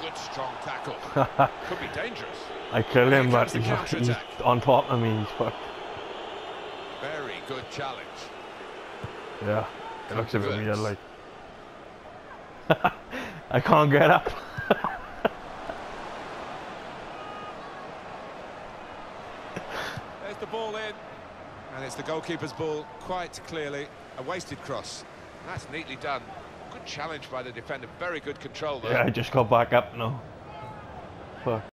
Good strong tackle. Could be dangerous. I killed him, but he's, he's on top of me. He's fucked. Very good challenge. Yeah, it looks a bit weird, like. I can't get up. There's the ball in. And it's the goalkeeper's ball, quite clearly. A wasted cross. That's neatly done. Good challenge by the defender. Very good control there. Yeah, I just got back up now. Fuck.